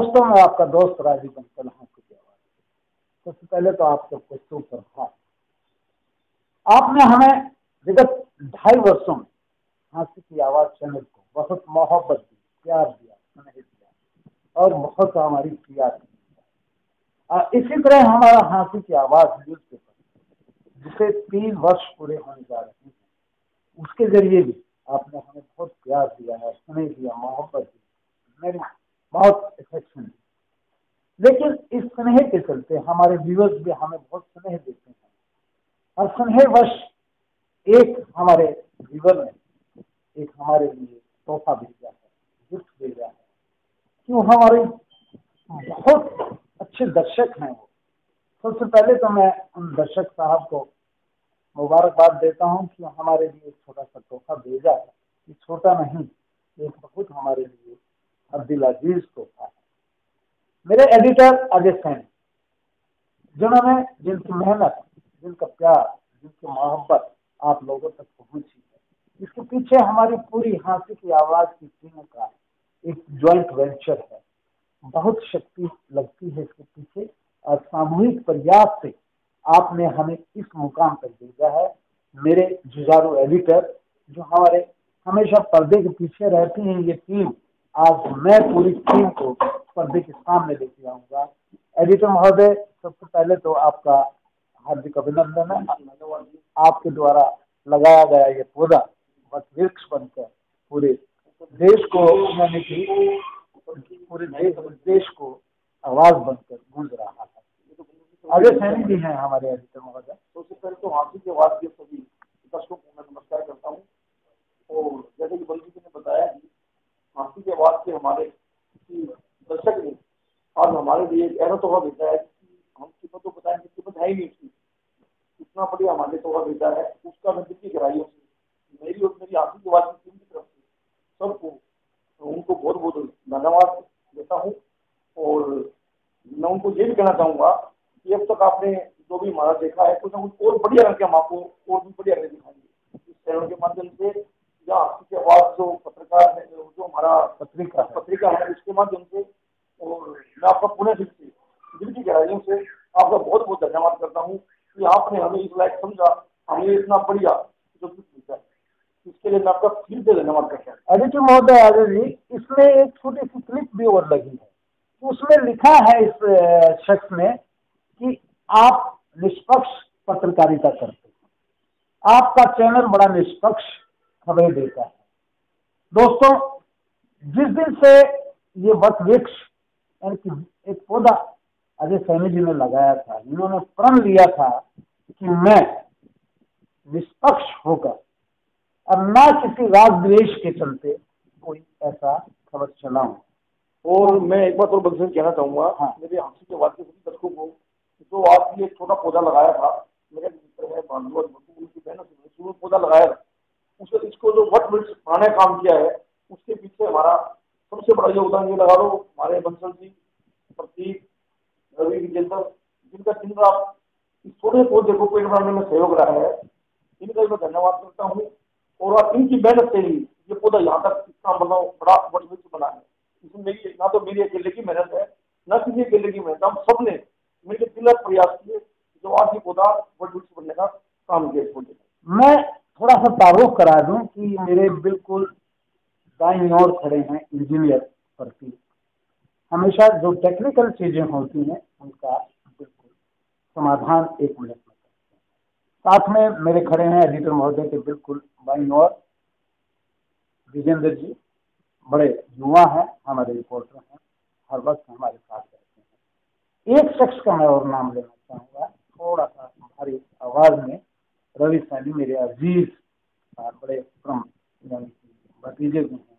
दोस्तों मैं आपका दोस्त राजीव बंसल हाँसी सबसे पहले तो आप सबको सुप्रभात आपने हमें विगत ढाई वर्षों में हाँसी की आवाज़ चैनल को बहुत मोहब्बत दी, प्यार दिया, स्नेह दिया, और बहुत हमारी प्रिया दी इसी तरह हमारा हाँसी की आवाज़ न्यूज़ पेपर जिसे तीन वर्ष पूरे होने जा रहे हैं। उसके ज़रिए भी आपने हमें बहुत प्यार दिया है, स्नेह दिया, मोहब्बत दी। मेरी बहुत लेकिन इस स्नेह के चलते हमारे व्यूअर्स भी हमें बहुत स्नेह देते हैं। और स्नेहवश एक हमारे व्यूअर ने एक हमारे लिए तोहफा भेजा है, गिफ्ट भेजा है। क्यों? हमारे बहुत अच्छे दर्शक हैं वो। सबसे पहले तो मैं उन दर्शक साहब को मुबारकबाद देता हूँ कि हमारे लिए एक छोटा सा तोहफा भेजा है। ये छोटा नहीं, एक बहुत हमारे लिए अब्दुल अज़ीज़ तोहफा है। मेरे एडिटर अजय सैन जिन्होंने जिनकी मेहनत, जिनका प्यार, जिनकी मोहब्बत आप लोगों तक पहुँची है, इसके पीछे हमारी पूरी हाँसी की आवाज़ की टीम का एक ज्वाइंट वेंचर है। बहुत शक्ति लगती है इसके पीछे। और सामूहिक प्रयास से आपने हमें इस मुकाम पर भेजा है। मेरे जुजारू एडिटर जो हमारे हमेशा पर्दे के पीछे रहती हैं, ये टीम, आज मैं पूरी टीम को पर्दे के सामने लेके आऊँगा। एडिटर महोदय, सबसे पहले तो आपका हार्दिक अभिनंदन। है आपके द्वारा लगाया गया ये पौधा बस वृक्ष बनकर पूरे देश को, यानी कि पूरे देश देश को आवाज़ बनकर गूंज रहा है। आगे सैनिक भी हैं हमारे एडिटर महोदय। सबसे पहले तो हाथी के आवाज़ सभी दर्शकों को मैं नमस्कार करता हूँ। और जैसे कि बल्कि ने बताया कि हाथी के आवाज़ के हमारे दर्शक ने आज हमारे लिए एक ऐसा तोहफा भेजा है हम कीमत तो बताएँगे कीमत है ही नहीं उसकी। इतना बढ़िया हमारे तोहफा भेजा है, उसका मैं दिल्ली गहराइयों से मेरी और मेरी हाथी के की टीम की तरफ़ से सबको, उनको बहुत बहुत धन्यवाद देता हूँ। और मैं उनको ये भी कहना चाहूँगा कि अब तक आपने जो भी हमारा देखा है, कुछ ना कुछ और बढ़िया रंग के हम आपको और भी बढ़िया रंग दिखाएँगे इस चैनल के माध्यम से या आपकी आवाज़ जो पत्रकार है जो हमारा पत्रिका पत्रिका है उसके माध्यम से और मैं आपका पुणे दिल से दिल की गहराइयों से आपका बहुत बहुत धन्यवाद करता हूँ कि आपने हमें इस लायक समझा हमें इतना बढ़िया जो कुछ मिलता है इसके लिए मैं आपका फिर से धन्यवाद करता हूँ। एडिटर महोदय आगे जी इसमें एक छोटी सी क्लिप भी और लगी है। उसमें लिखा है इस शख्स ने कि आप निष्पक्ष पत्रकारिता करते हैं। आपका चैनल बड़ा निष्पक्ष खबरें देता है। दोस्तों, जिस दिन से ये वट वृक्ष यानी कि एक पौधा अजय सैनी जी ने लगाया था इन्होंने प्रण लिया था कि मैं निष्पक्ष होकर और न किसी राग द्वेश के चलते कोई ऐसा खबर चलाऊं और मैं एक बात और बंसल कहना चाहूँगा हाँ। मेरे हँसी के बाद के सभी दर्शकों को जो आप ये छोटा पौधा लगाया था मेरे मित्र है बांधव उनकी बहनों से पौधा लगाया था उसको इसको जो वट वृक्ष पुराने काम किया है उसके पीछे हमारा सबसे बड़ा योगदान ये लगा लो हमारे बंसल जी प्रतीक रवि विजेंद्र जिनका दिन रात छोटे पौधे को पेड़ बनाने में सहयोग रहा है इनका मैं धन्यवाद करता हूँ। और इनकी मेहनत से ही ये पौधा यहाँ तक इतना मतलब बड़ा वट वृक्ष बना है। इसमें मेरी, ना तो मेरी अकेले की मेहनत है, न किसी अकेले की मेहनत हम सबने मिलकर दिलत प्रयास किए जो आज ये पौधा वृक्ष बनने का काम किया इस पौधे मैं थोड़ा सा तारुफ करा दूँ कि मेरे बिल्कुल दाई ओर खड़े हैं इंजीनियर प्रति हमेशा जो टेक्निकल चीज़ें होती हैं समाधान एक मिनट में साथ में मेरे खड़े हैं एडिटर महोदय के बिल्कुल बाई ओर, विजेंद्र जी। बड़े युवा हैं, हमारे रिपोर्टर हैं, हर वक्त हमारे साथ रहते हैं। एक शख्स का मैं और नाम लेना चाहूँगा। थोड़ा सा भारी आवाज़ में रवि सैनी, मेरे अज़ीज़ और बड़े यानी भतीजे भी हैं,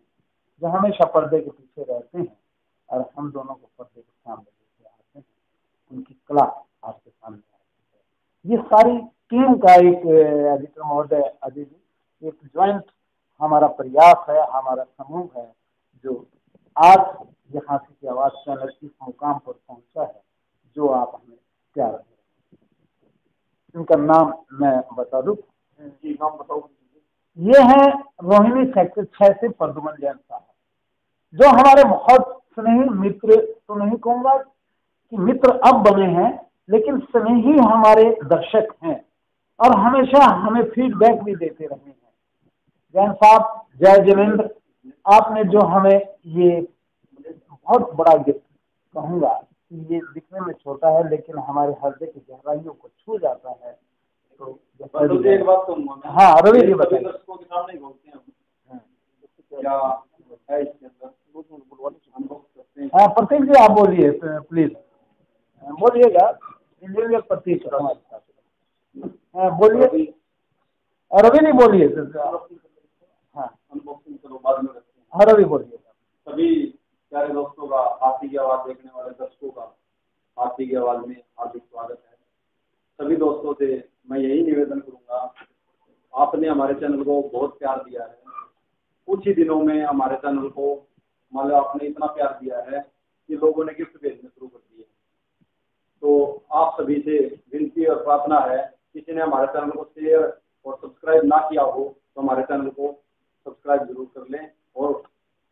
जो हमेशा पर्दे के पीछे रहते हैं और हम दोनों को पर्दे के सामने लेके आते हैं। उनकी कला आपके सामने ये सारी टीम का एक एडिटर महोदय अजय जी एक ज्वाइंट हमारा प्रयास है हमारा समूह है जो आज यहाँ से की आवाज़ चैनल इस मुकाम पर पहुँचा है जो आप हमें प्यार इनका नाम मैं बता दूँ? जी नाम बताओ ये है रोहिणी सेक्टर छह से प्रदुमन जैन साहब। जो हमारे बहुत स्नेही मित्र तो नहीं कहूँगा कि मित्र अब बने हैं लेकिन स्नेही हमारे दर्शक हैं और हमेशा हमें फीडबैक भी देते रहे हैं। जैन साहब जय जिनेन्द्र आपने जो हमें ये बहुत बड़ा गिफ्ट कहूँगा कि ये दिखने में छोटा है लेकिन हमारे हृदय की गहराइयों को छू जाता है। तो एक बात मैं हाँ। रवि जी बताइए। ही हैं। हाँ। है हैं हाँ प्रतीक जी आप बोलिए प्लीज़। बोलिएगा। इंजीनियर प्रतीक हाँ बोलिए। अभी हाँ, नहीं बोलिए हाँ अनबॉक्सिंग करो बाद में रखते हैं। हाँ रवि बोलिए। सभी प्यारे दोस्तों का हाथी की आवाज़ देखने वाले दर्शकों का हाथी की आवाज़ में हार्दिक स्वागत है। सभी दोस्तों से मैं यही निवेदन करूँगा आपने हमारे चैनल को बहुत प्यार दिया है। कुछ ही दिनों में हमारे चैनल को मान लो आपने इतना प्यार दिया है कि लोगों ने गिफ्ट भेजने शुरू कर दिए। तो आप सभी से विनती और प्रार्थना है किसी ने हमारे चैनल को शेयर और सब्सक्राइब ना किया हो तो हमारे चैनल को सब्सक्राइब ज़रूर कर लें और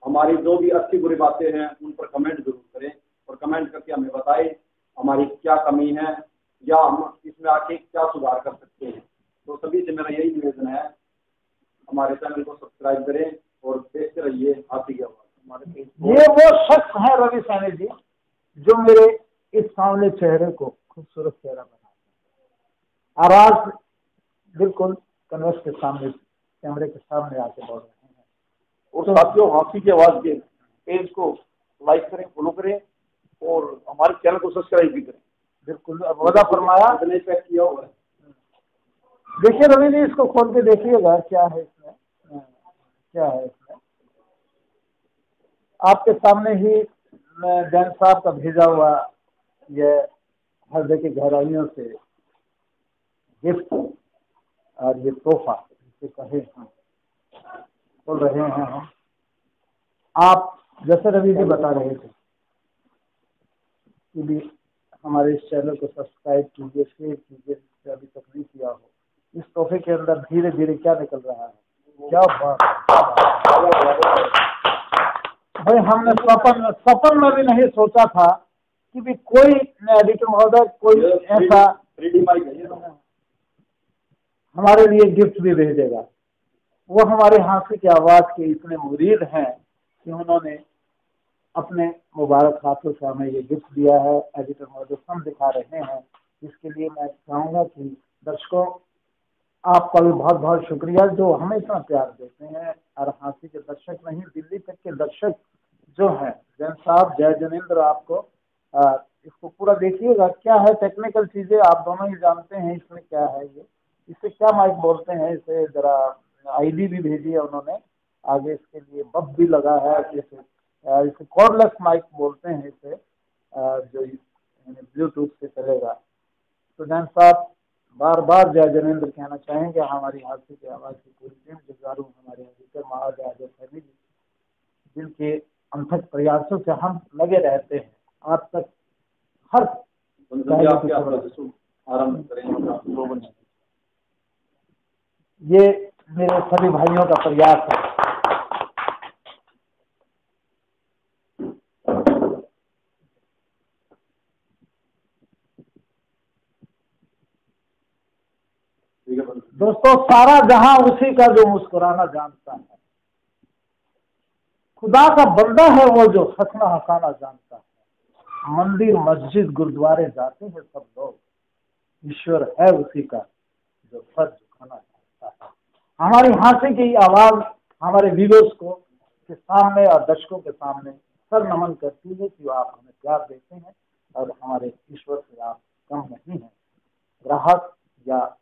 हमारी जो भी अच्छी बुरी बातें हैं, उन पर कमेंट ज़रूर करें और कमेंट करके हमें बताएँ हमारी क्या कमी है या हम इसमें आके क्या सुधार कर सकते हैं। तो सभी से मेरा यही निवेदन है, हमारे चैनल को सब्सक्राइब करें और देखते रहिए हाथी की आवाज़। हमारे ये वो शख्स है रवि सैनी जी, जो मेरे इस सामने चेहरे को खूबसूरत चेहरा बनाते हैं आवाज़ बिल्कुल कन्वर्स के सामने कैमरे के सामने आके बोल रहे हैं। और साथियों हाथी की आवाज़ के पेज को लाइक करें फॉलो करें और हमारे चैनल को सब्सक्राइब भी करें। बिल्कुल अब वदा फरमाया किया देखिए रवि जी इसको खोल के देखिएगा क्या है इसमें। हाँ, क्या है इसमें। आपके सामने ही जैन साहब का भेजा हुआ ये हृदय की गहराइयों से गिफ्ट और ये तोहफा जिसे कहे हम बोल रहे हैं हम। आप जैसे रवि जी बता रहे थे कि भी हमारे इस चैनल को सब्सक्राइब कीजिए शेयर कीजिए जिससे अभी तक नहीं किया हो। इस तोहफे के अंदर धीरे धीरे क्या निकल रहा है? क्या बात है, है। भाई हमने सपन सपन में भी नहीं सोचा था कि भी कोई एडिटर महोदय कोई ऐसा तो। हमारे लिए गिफ्ट भी भेजेगा वो हमारे हाथी की आवाज़ के इतने मुरीद हैं कि उन्होंने अपने मुबारक हाथों से हमें ये गिफ्ट दिया है। एडिटर महोदय हम दिखा रहे हैं। इसके लिए मैं चाहूँगा कि दर्शकों आपका भी बहुत बहुत शुक्रिया जो हमें इतना प्यार देते हैं। और हाथी के दर्शक नहीं दिल्ली तक के दर्शक जो हैं जैन साहब जय जनेन्द्र आपको इसको पूरा देखिएगा, क्या है टेक्निकल चीज़ें, आप दोनों ही जानते हैं इसमें क्या है ये। इसे क्या माइक बोलते हैं, इसे जरा आईडी भी भेजी है उन्होंने, आगे इसके लिए बब भी लगा है, इसे इसे कॉर्डलेस माइक बोलते हैं इसे जो ब्लूटूथ से चलेगा। तो जैन साहब बार बार जय जनेन्द्र कहना चाहेंगे, हमारी हाथी की आवाज़ की पूरी टीम, जुगारू हमारे अधिकतर महाराजा जी, जिनके अंथक प्रयासों से हम लगे रहते हैं। आज तक हर आप ने ये मेरे सभी भाइयों का प्रयास है। है दोस्तों सारा जहाँ उसी का जो मुस्कुराना जानता है खुदा का बंदा है वो जो हंसना हंसाना जानता है। मंदिर मस्जिद गुरुद्वारे जाते हैं सब लोग। ईश्वर है उसी का जो सर झुकाना चाहता है। हमारी हाथी की आवाज़ हमारे व्यूवर्स को के सामने और दर्शकों के सामने सर नमन करती है कि आप हमें प्यार देते हैं और हमारे ईश्वर से आप कम नहीं हैं। ग्राहक या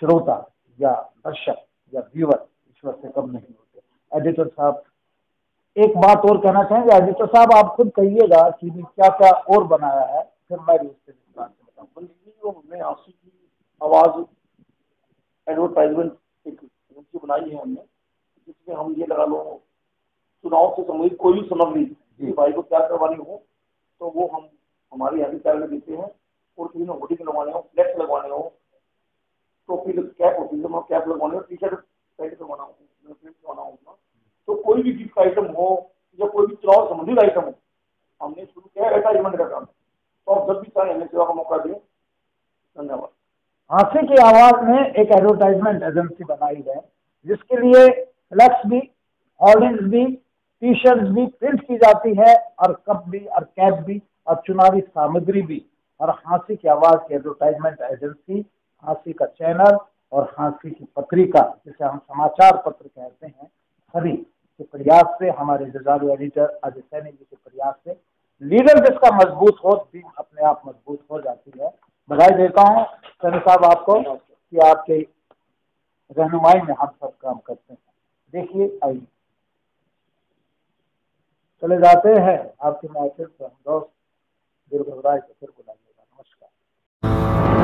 श्रोता या दर्शक या व्यूवर ईश्वर से कम नहीं होते। एडिटर साहब एक बात और कहना चाहेंगे एडिटर साहब आप खुद कहिएगा कि क्या क्या और बनाया है? फिर मैं भी जो हमने आँसू की आवाज़ एडवर्टाइजमेंट एक उनकी बनाई है हमने जिसमें हम ये लगा लो चुनाव से संबंधित कोई भी सामग्री भाई को तैयार करवानी हो तो वो हम हमारे यहाँ भी तैयार कर देते हैं और किसी ने होर्डिंग लगवाने हो फ्लैक्स लगवाने हो टोपी कैप होती है कैप लगवाने हो टी शर्ट पैंट करवाना हो प्रिंट करवाना हो अपना तो कोई भी गिफ्ट आइटम हो या कोई भी चुनाव संबंधित आइटम हो हमने शुरू किया एडवर्टाइजमेंट का काम तो आप जब भी चाहें हमें सेवा का मौका दें धन्यवाद हाथी की आवाज़ में एक एडवर्टाइजमेंट एजेंसी बनाई है, जिसके लिए फ्लैक्स भी होर्डिंग्स भी टी शर्ट भी प्रिंट की जाती है, और कप भी, और कैप भी, और चुनावी सामग्री भी। और हाँसी की आवाज़ की एडवर्टाइजमेंट एजेंसी हाँसी का चैनल और हाँसी की पत्रिका, जिसे हम समाचार पत्र कहते हैं, सभी के प्रयास से, हमारे जुजारू एडिटर अजय सैनी जी के प्रयास से लीडर जिसका मज़बूत हो टीम अपने आप मज़बूत हो जाती है। बधाई देता हूँ सनी साहब, आपको कि आपके रहनुमाई में हम सब काम करते हैं। देखिए, आइए। चले जाते हैं आपके मार्केट से हम दोस्त, दुर्ग के फिर बुलाइएगा। नमस्कार।